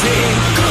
take